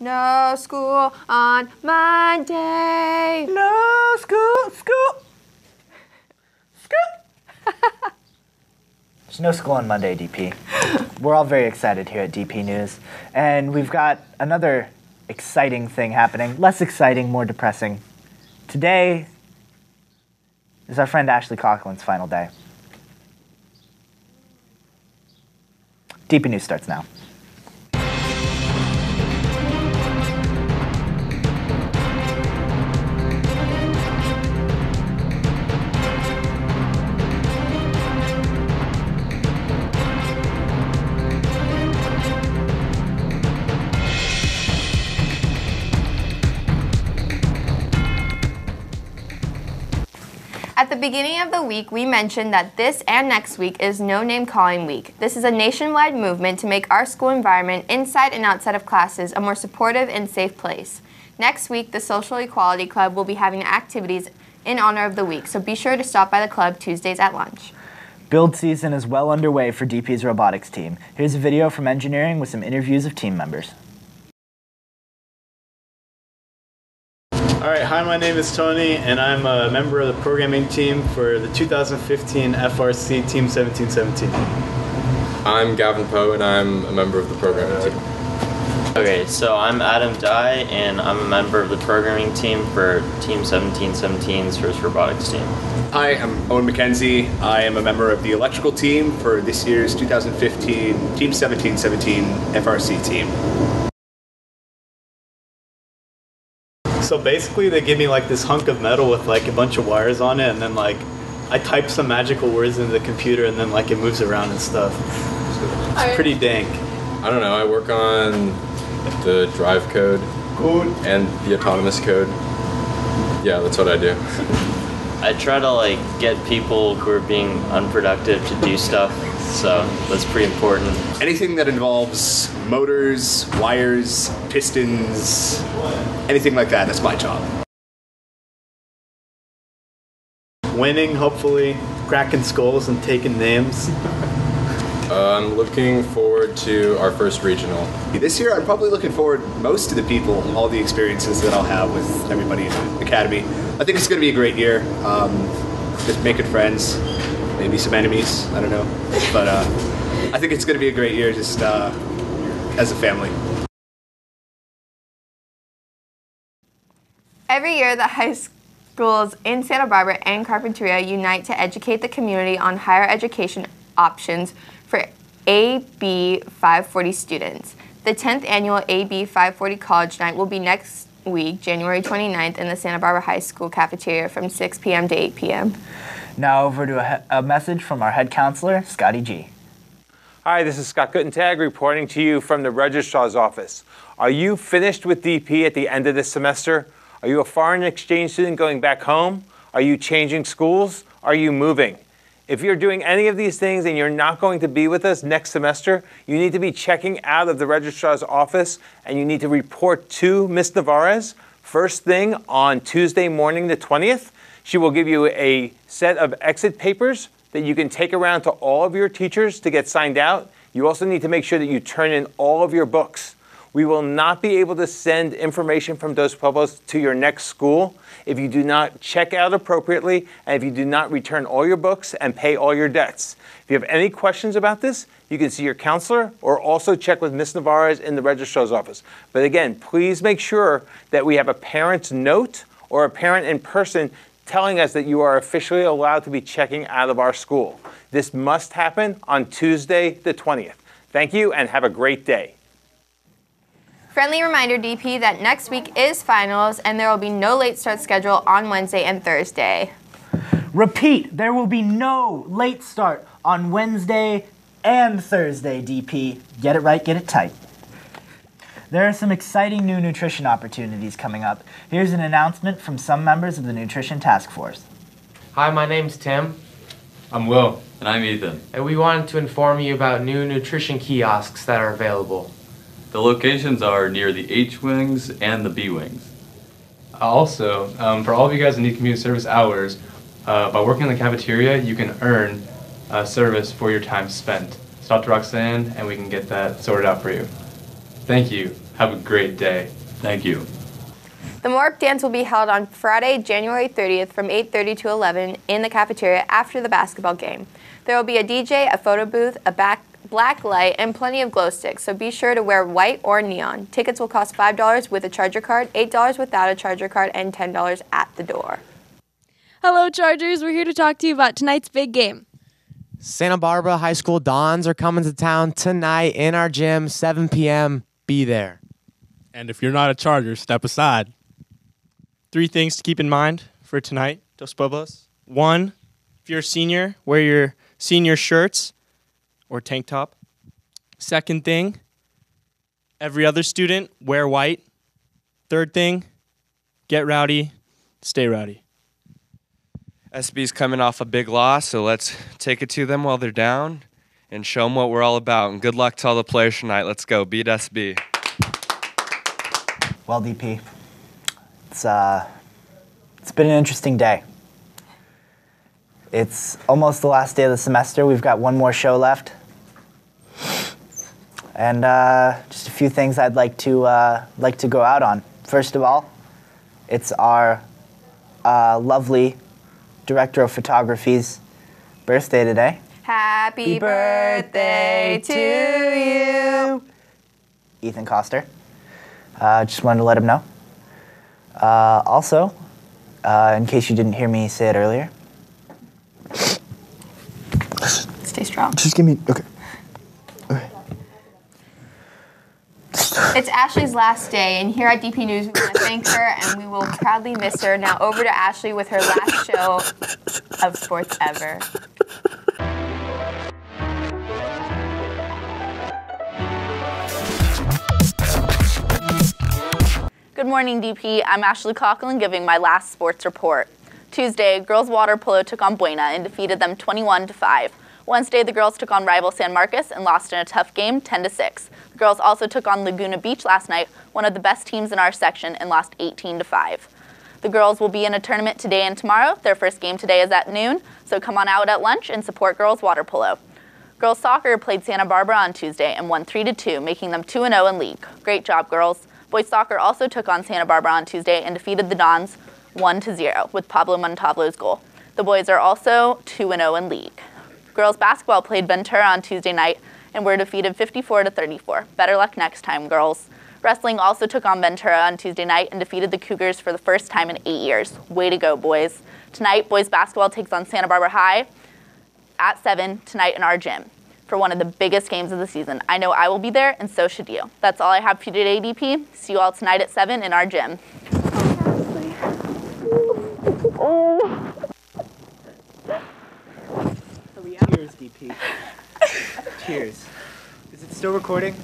No school on Monday. No school, school, school. There's no school on Monday, DP. We're all very excited here at DP News, and we've got another exciting thing happening. Less exciting, more depressing. Today is our friend Ashley Cocklin's final day. DP News starts now. At the beginning of the week, we mentioned that this and next week is No Name Calling Week. This is a nationwide movement to make our school environment, inside and outside of classes, a more supportive and safe place. Next week, the Social Equality Club will be having activities in honor of the week, so be sure to stop by the club Tuesdays at lunch. Build season is well underway for DP's robotics team. Here's a video from engineering with some interviews of team members. All right, hi, my name is Tony, and I'm a member of the programming team for the 2015 FRC Team 1717. I'm Gavin Poe, and I'm a member of the programming team. Okay, so I'm Adam Dye, and I'm a member of the programming team for Team 1717's First Robotics team. Hi, I'm Owen McKenzie. I am a member of the electrical team for this year's 2015 Team 1717 FRC team. So basically, they give me like this hunk of metal with like a bunch of wires on it, and then like I type some magical words into the computer, and then like it moves around and stuff. It's pretty dank. I don't know, I work on the drive code and the autonomous code. Yeah, that's what I do. I try to like get people who are being unproductive to do stuff, so that's pretty important. Anything that involves motors, wires, pistons, anything like that, that's my job. Winning, hopefully, cracking skulls and taking names. Uh, I'm looking forward to our first regional. This year, I'm probably looking forward most to the people, all the experiences that I'll have with everybody in the academy. I think it's going to be a great year. Um, just making friends, maybe some enemies. I don't know, but uh, I think it's going to be a great year, just uh, as a family. Every year, the high schools in Santa Barbara and Carpinteria unite to educate the community on higher education options for AB 540 students. The 10th annual AB 540 College Night will be next week, January 29th, in the Santa Barbara High School cafeteria from 6 p.m. to 8 p.m. Now over to a, a message from our head counselor, Scotty G. Hi, this is Scott Guttentag reporting to you from the Registrar's Office. Are you finished with DP at the end of this semester? Are you a foreign exchange student going back home? Are you changing schools? Are you moving? If you're doing any of these things and you're not going to be with us next semester, you need to be checking out of the Registrar's Office and you need to report to Ms. Navarez first thing on Tuesday morning, the 20th. She will give you a set of exit papers that you can take around to all of your teachers to get signed out. You also need to make sure that you turn in all of your books. We will not be able to send information from Dos Pueblos to your next school if you do not check out appropriately and if you do not return all your books and pay all your debts. If you have any questions about this, you can see your counselor or also check with Ms. Navarez in the registrar's office. But again, please make sure that we have a parent's note or a parent in person telling us that you are officially allowed to be checking out of our school. This must happen on Tuesday, the 20th. Thank you and have a great day. Friendly reminder, DP, that next week is finals and there will be no late start schedule on Wednesday and Thursday. Repeat, there will be no late start on Wednesday and Thursday, DP. Get it right, get it tight. There are some exciting new nutrition opportunities coming up. Here's an announcement from some members of the Nutrition Task Force. Hi, my name's Tim, I'm Will. And I'm Ethan. and we wanted to inform you about new nutrition kiosks that are available. The locations are near the H Wings and the B Wings. Also, um, for all of you guys that need community service hours, uh, by working in the cafeteria, you can earn uh, service for your time spent. So talk to Roxanne, and we can get that sorted out for you. Thank you. Have a great day. Thank you. The Morp Dance will be held on Friday, January 30th from 8:30 to 11 in the cafeteria after the basketball game. There will be a DJ, a photo booth, a back, black light, and plenty of glow sticks, so be sure to wear white or neon. Tickets will cost $5 with a charger card, $8 without a charger card, and $10 at the door. Hello, Chargers. We're here to talk to you about tonight's big game. Santa Barbara High School Dons are coming to town tonight in our gym, 7 p.m. Be there. And if you're not a Charger, step aside. Three things to keep in mind for tonight, Dos Pueblos. One, if you're a senior, wear your senior shirts or tank top. Second thing, every other student, wear white. Third thing, get rowdy, stay rowdy. SB's coming off a big loss, so let's take it to them while they're down and show them what we're all about. And good luck to all the players tonight. Let's go. Beat SB. Well, DP, it's uh, it's been an interesting day. It's almost the last day of the semester. We've got one more show left, and uh, just a few things I'd like to uh, like to go out on. First of all, it's our uh, lovely director of photography's birthday today. Happy birthday to you. Ethan Coster. Uh, just wanted to let him know. Uh, also, uh, in case you didn't hear me say it earlier, Stay strong. just give me okay. It's Ashley's last day, and here at DP News, we want to thank her and we will proudly miss her. Now, over to Ashley with her last show of sports ever. Good morning, DP. I'm Ashley Cocklin giving my last sports report. Tuesday, girls water polo took on Buena and defeated them 21 to 5. Wednesday, the girls took on rival San Marcos and lost in a tough game 10 to 6. The girls also took on Laguna Beach last night, one of the best teams in our section, and lost 18 to 5. The girls will be in a tournament today and tomorrow. Their first game today is at noon, so come on out at lunch and support girls water polo. Girls soccer played Santa Barbara on Tuesday and won 3 to 2, making them 2 0 in league. Great job, girls. Boys soccer also took on Santa Barbara on Tuesday and defeated the Dons 1 to 0 with Pablo Montalvo's goal. The boys are also 2 0 in league. Girls basketball played Ventura on Tuesday night and were defeated 54 to 34. Better luck next time, girls. Wrestling also took on Ventura on Tuesday night and defeated the Cougars for the first time in eight years. Way to go, boys. Tonight, boys basketball takes on Santa Barbara High at 7 tonight in our gym for one of the biggest games of the season. I know I will be there, and so should you. That's all I have for you today, DP. See you all tonight at 7 in our gym. Cheers, DP. Cheers. Is it still recording?